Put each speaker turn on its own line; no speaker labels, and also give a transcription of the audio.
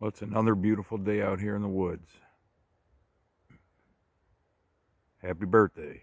Well, it's another beautiful day out here in the woods. Happy birthday.